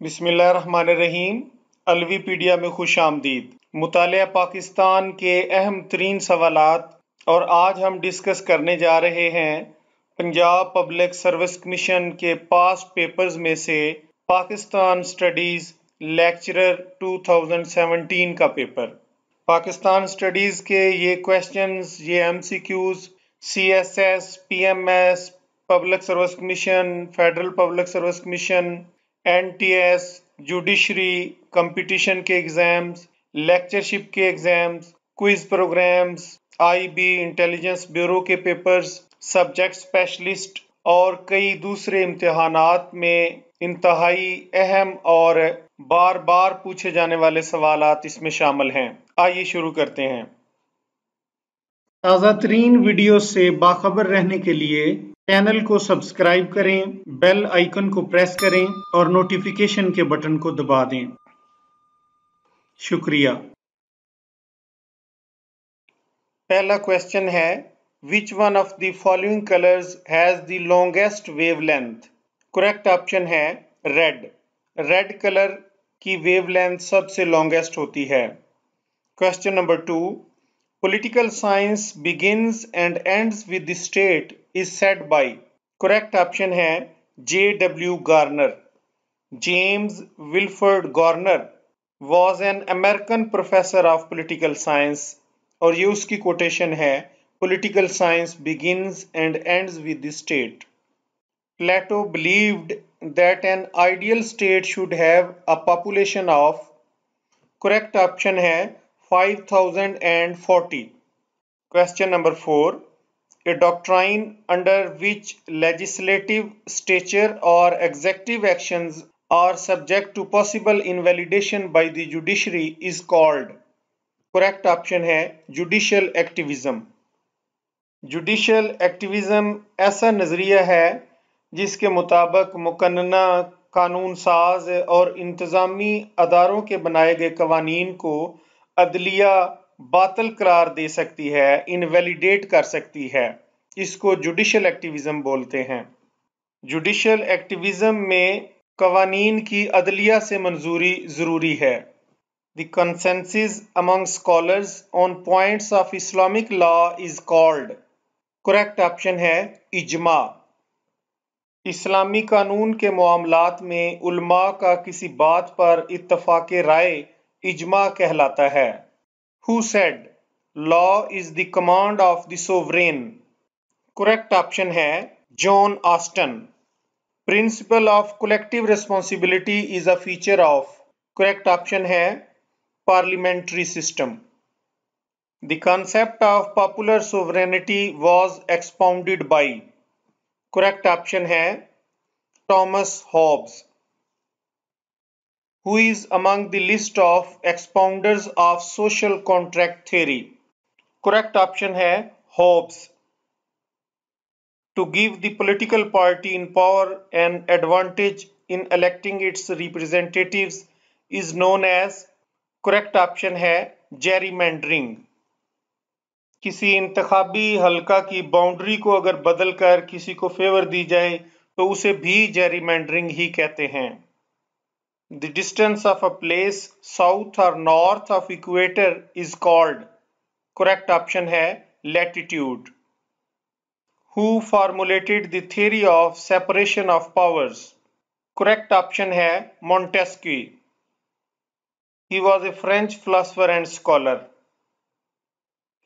बिस्मिल्लाहिर्रहमानिर्रहीम। अलवीपीडिया में खुश आमदीद। मुताल पाकिस्तान के अहम तरीन सवाल और आज हम डिस्कस करने जा रहे हैं पंजाब पब्लिक सर्विस कमीशन के पास पेपर्स में से पाकिस्तान स्टडीज़ लेक्चरर 2017 का पेपर। पाकिस्तान स्टडीज़ के ये क्वेश्चंस ये MCQs CSS PMS public service commission, federal public service commission NTS judiciary competition के एग्ज़ाम्स लेक्चरशिप के exams quiz programs IB intelligence bureau के पेपर्स सब्जेक्ट स्पेशलिस्ट और कई दूसरे इम्तहानात में इंतहाई अहम और बार बार पूछे जाने वाले सवाल इसमें शामिल हैं। आइए शुरू करते हैं। ताज़ा तरीन वीडियो से बाखबर रहने के लिए चैनल को सब्सक्राइब करें, बेल आइकन को प्रेस करें और नोटिफिकेशन के बटन को दबा दें। शुक्रिया। पहला क्वेश्चन है which one of the following colours has the longest wavelength correct option है रेड रेड कलर की वेवलेंथ सबसे लॉन्गेस्ट होती है। Question number two Political science begins and ends with the state is said by correct option है J. W. Garner. James Wilford Garner was an American professor of political science और ये उसकी quotation है political science begins and ends with the state. Plato believed that an ideal state should have a population of correct option है 5040. Question number 4. A doctrine under which legislative, stature or executive actions are subject to possible invalidation by the judiciary is called. Correct option है judicial activism. Judicial activism ऐसा नज़रिया है जिसके मुताबिक मुकन्ना कानून साज और इंतज़ामी अदारों के बनाए गए कवानीन को अदलिया बातल करार दे सकती है इनवेलिडेट कर सकती है। इसको जुडिशल एक्टिविज्म बोलते हैं। जुडिशल एक्टिविज्म में कवानीन की अदलिया से मंजूरी ज़रूरी है। The consensus among scholars on points of Islamic law is called correct option है इजमा इस्लामी कानून के मामलात में उलमा का किसी बात पर इतफाक राय इजमा कहलाता है। Who said law is the command of the sovereign correct option है John Austin principle of collective responsibility is a feature of correct option है parliamentary system the concept of popular sovereignty was expounded by correct option है Thomas Hobbes who is among the list of expounders of social contract theory correct option है Hobbes to give the political party in power an advantage in electing its representatives is known as correct option है gerrymandering किसी इंतखाबी हलका की boundary को अगर बदल कर किसी को फेवर दी जाए तो उसे भी जेरीमैंडरिंग ही कहते हैं The distance of a place south or north of equator is called correct option है latitude. Who formulated the theory of separation of powers? Correct option है Montesquieu. He was a French philosopher and scholar.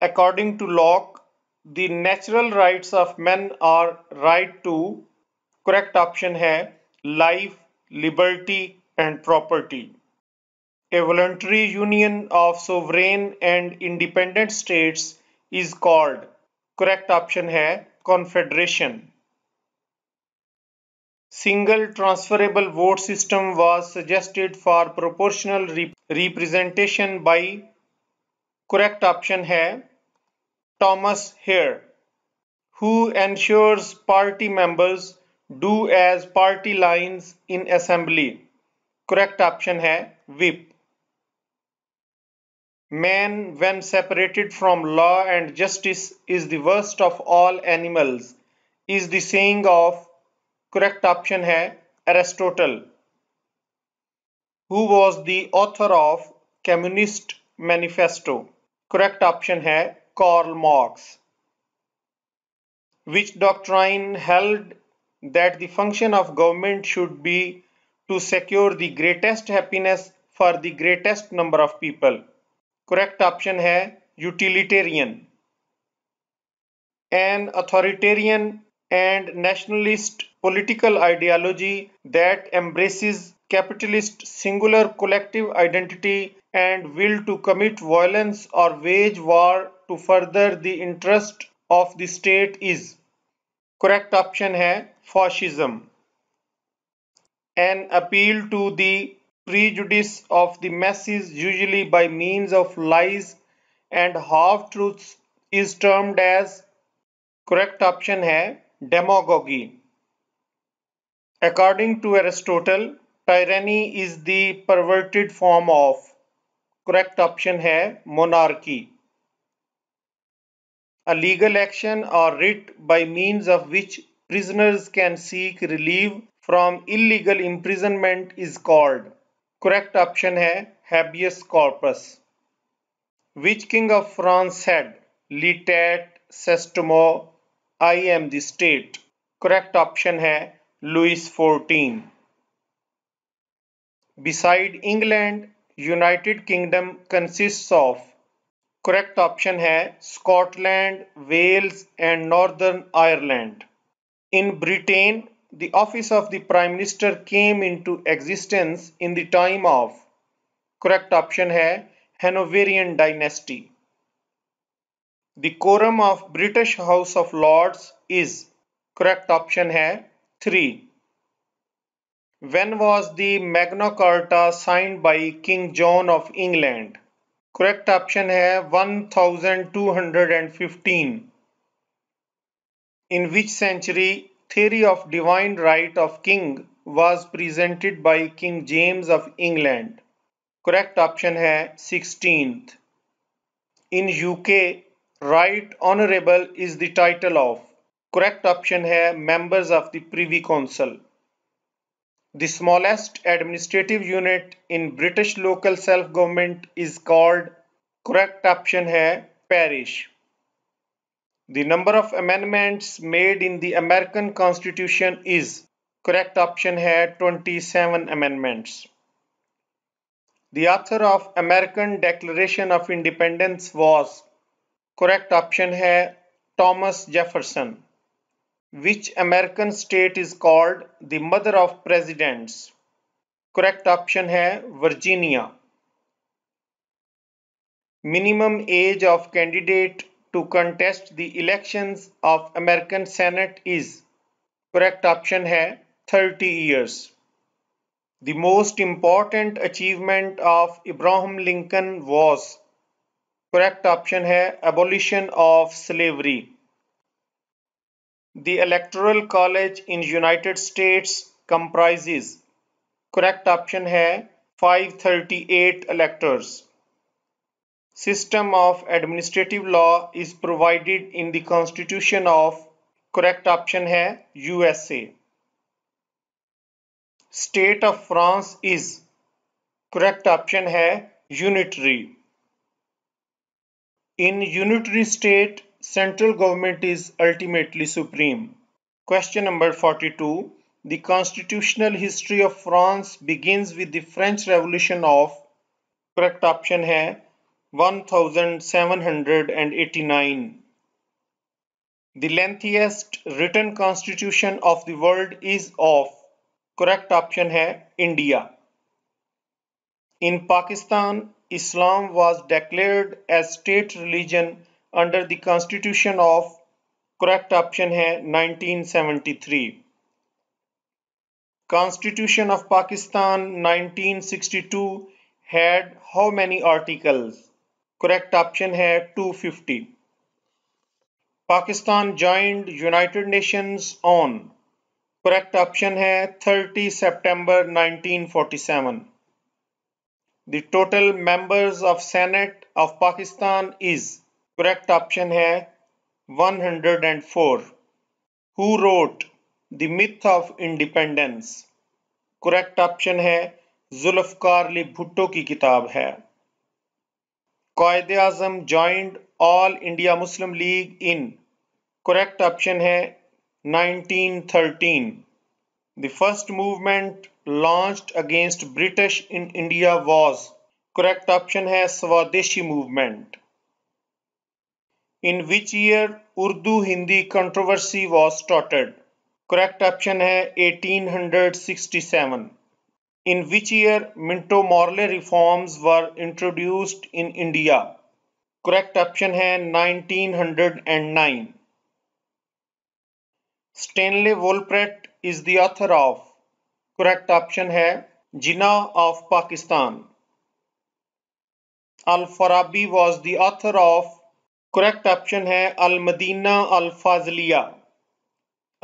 According to Locke, the natural rights of men are right to correct option है life, liberty, and property. A voluntary union of sovereign and independent states is called correct option है confederation. Single transferable vote system was suggested for proportional rep representation by correct option है Thomas Hare who ensures party members do as party lines in assembly. Correct option है whip man when separated from law and justice is the worst of all animals is the saying of correct option है Aristotle who was the author of Communist Manifesto correct option है Karl Marx which doctrine held that the function of government should be to secure the greatest happiness for the greatest number of people? Correct option है utilitarian. An authoritarian and nationalist political ideology that embraces capitalist singular collective identity and will to commit violence or wage war to further the interest of the state is correct option hai fascism an appeal to the prejudice of the masses usually by means of lies and half truths is termed as correct option hai demagogy. According to aristotle tyranny is the perverted form of correct option है monarchy. A legal action or writ by means of which prisoners can seek relief from illegal imprisonment is called correct option है habeas corpus which king of france said litet sestmo i am the state correct option है louis 14 Beside England, United Kingdom consists of correct option है Scotland, Wales and Northern Ireland. In Britain, the office of the prime minister came into existence in the time of correct option hai hanoverian dynasty. The quorum of british house of lords is correct option hai 3 when was the magna carta signed by king john of england? Correct option hai 1215 in which century theory of divine right of king was presented by King James of England. Correct option है 16th. In UK, Right Honourable is the title of. Correct option है members of the Privy Council. The smallest administrative unit in British local self government is called correct option है parish. The number of amendments made in the American Constitution is correct option hai 27 amendments. The author of American Declaration of Independence was correct option hai Thomas Jefferson. Which American state is called the mother of presidents? Correct option है Virginia. Minimum age of candidate to contest the elections of American Senate is correct option hai 30 years. The most important achievement of Abraham Lincoln was correct option hai abolition of slavery. The electoral college in United States comprises correct option hai 538 electors. System of administrative law is provided in the Constitution of correct option है USA. State of France is correct option है unitary. In unitary state Central government is ultimately supreme. Question number 42. The constitutional history of France begins with the French Revolution of correct option hai 1789. The lengthiest written constitution of the world is of correct option hai India. In Pakistan, Islam was declared as state religion under the constitution of correct option है 1973 constitution of pakistan 1962 had how many articles correct option है 250 Pakistan joined United Nations on correct option है 30 सितंबर 1947 the total members of Senate of Pakistan is correct option है 104 who wrote the Myth of Independence correct option है जुल्फकार भुट्टो की किताब है। Quaid Azam joined All India Muslim League in. Correct option है 1913 the first movement launched against British in India was correct option है Swadeshi movement in which year Urdu Hindi controversy was started correct option है 1867 which year Minto Morley reforms were introduced in India correct option है 1909 Stanley Wolpert is the author of correct option है Jinnah of Pakistan Al Farabi was the author of correct option है Al Madina Al Fazila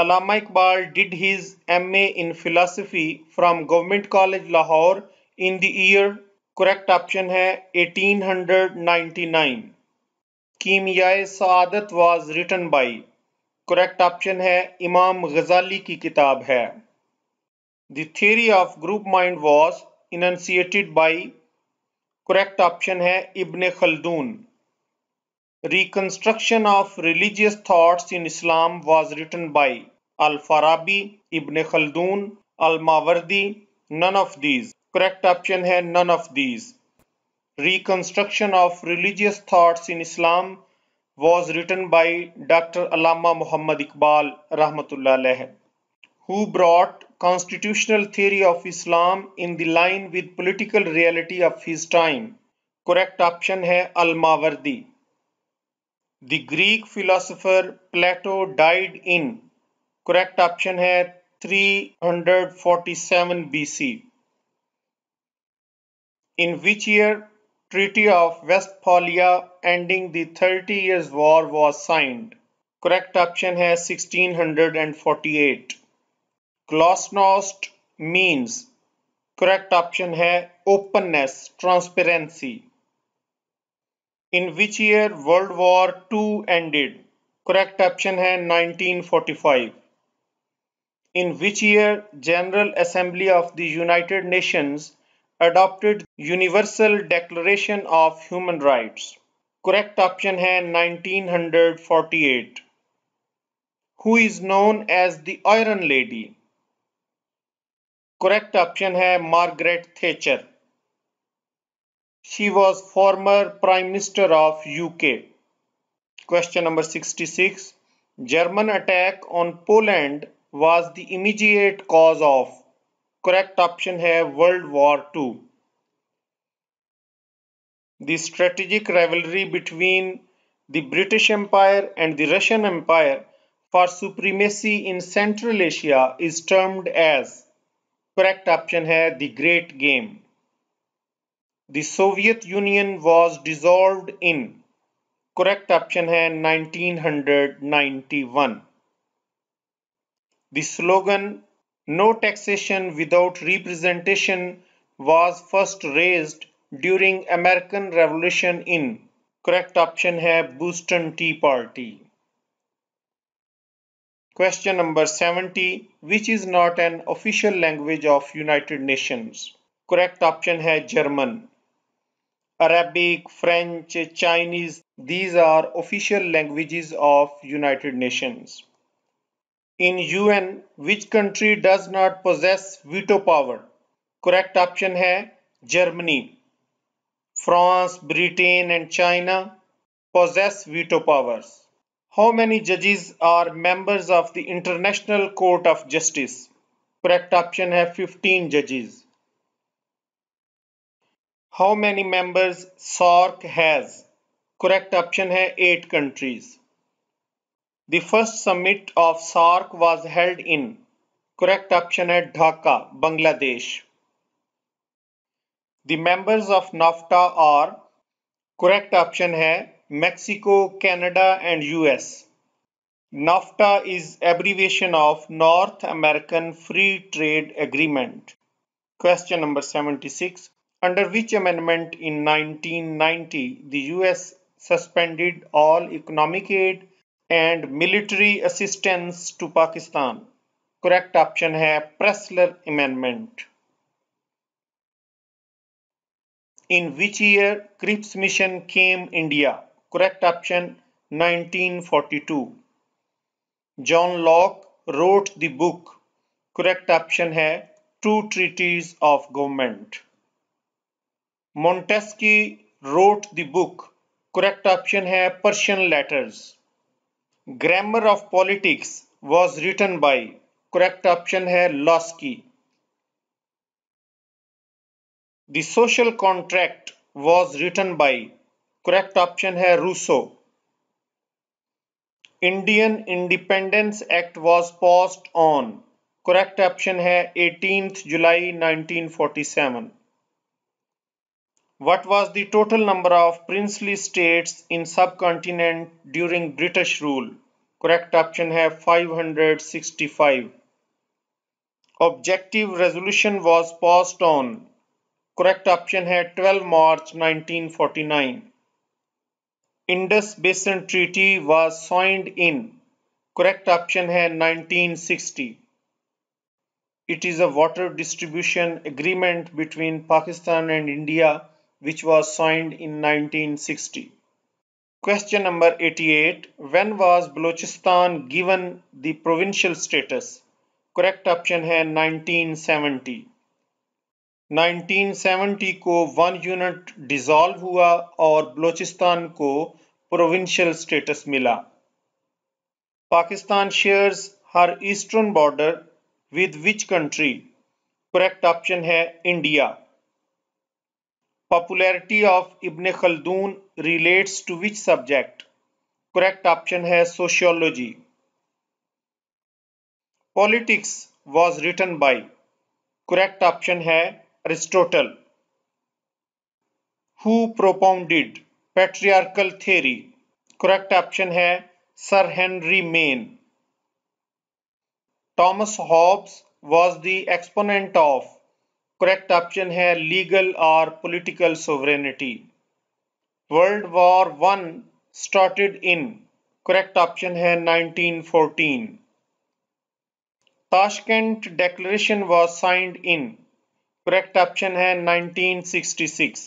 Allama Iqbal did his MA in philosophy from Government College Lahore in the year correct option है 1899 कीमियाए Saadat was written by correct option है इमाम Ghazali की किताब है. The theory of group mind was enunciated by correct option है Ibn Khaldun Reconstruction of religious thoughts in Islam was written by Al Farabi Ibn Khaldun Al Mawardi none of these correct option है none of these reconstruction of religious thoughts in Islam was written by doctor Allama Muhammad Iqbal रहमत who brought constitutional theory of Islam in the line with political reality of his time correct option है Al Mawardi the Greek philosopher Plato died in correct option है 347 BC. In which year Treaty of Westphalia ending the Thirty Years' War was signed? Correct option है 1648. Glasnost means correct option है openness, transparency. In which year World War II ended? Correct option है 1945. In which year General Assembly of the United Nations adopted Universal Declaration of Human Rights? Correct option है 1948. Who is known as the Iron Lady? Correct option है Margaret Thatcher. She was former Prime Minister of UK. Question number 66. German attack on Poland was the immediate cause of correct option here world war ii the strategic rivalry between the British Empire and the Russian Empire for supremacy in Central Asia is termed as correct option here the great game. The Soviet Union was dissolved in correct option here 1991 the slogan no taxation without representation was first raised during American Revolution in correct option है Boston Tea Party. Question number 70 which is not an official language of United Nations? Correct option है German. Arabic, French, Chinese, these are official languages of United Nations. In UN, which country does not possess veto power? Correct option है Germany. France, Britain and China possess veto powers. How many judges are members of the International Court of Justice? Correct option है 15 judges. How many members SAARC has? Correct option है 8 countries. The first summit of SAARC was held in correct option है Dhaka, Bangladesh. The members of NAFTA are correct option है Mexico, Canada and US. NAFTA is abbreviation of North American Free Trade Agreement. Question number 76 under which amendment in 1990 the US suspended all economic aid and military assistance to Pakistan correct option है Pressler Amendment in which year Cripps Mission came India correct option nineteen forty two John Locke wrote the book correct option है Two Treatises of Government Montesquieu wrote the book correct option है Persian Letters Grammar of Politics was written by correct option है Laski the Social Contract was written by correct option है Rousseau Indian Independence Act was passed on correct option है 18th July 1947. What was the total number of princely states in subcontinent during British rule? Correct option है 565. Objective resolution was passed on. Correct option है 12 March 1949. Indus Basin Treaty was signed in. Correct option है 1960. It is a water distribution agreement between Pakistan and India which was signed in 1960. Question number 88. When was Balochistan given the provincial status? Correct option है 1970. 1970 को one unit dissolve हुआ और बलोचिस्तान को provincial status मिला Pakistan shares her eastern border with which country correct option है India Popularity of Ibn Khaldun relates to which subject? Correct option है sociology. Politics was written by. Correct option है Aristotle. Who propounded patriarchal theory? Correct option है Sir Henry Maine. Thomas Hobbes was the exponent of correct option है legal और political sovereignty world war one started in correct option है 1914 Tashkent declaration was signed in correct option है 1966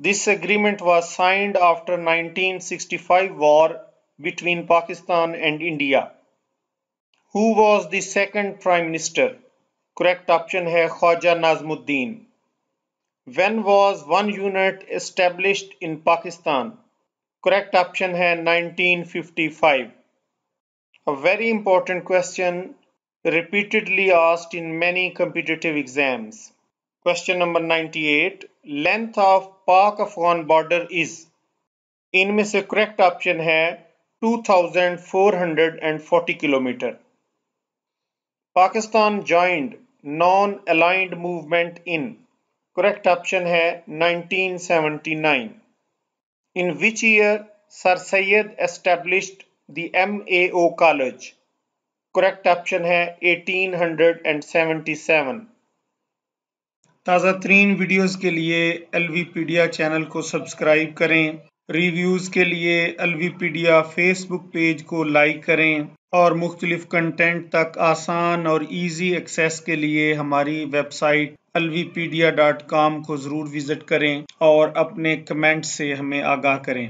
this agreement was signed after 1965 war between Pakistan and India. Who was the second Prime Minister? Correct option है Khawaja Nazimuddin when was one unit established in Pakistan? Correct option है 1955. A very important question repeatedly asked in many competitive exams. Question number 98. Length of Pak-Afghan border is? इनमें से correct option है 2440 kilometre Pakistan joined non aligned movement in correct option है 1979 in which year sir Syed established the M college correct option है 1877 ताज़ा तरीन videos के लिए एलवीपीडिया channel को सब्सक्राइब करें। रिव्यूज़ के लिए एलवीपीडिया फेसबुक पेज को लाइक करें। और मुख्तलिफ़ कंटेंट तक आसान और ईजी एक्सेस के लिए हमारी वेबसाइट अलवीपीडिया डॉट कॉम को ज़रूर विज़िट करें और अपने कमेंट से हमें आगाह करें।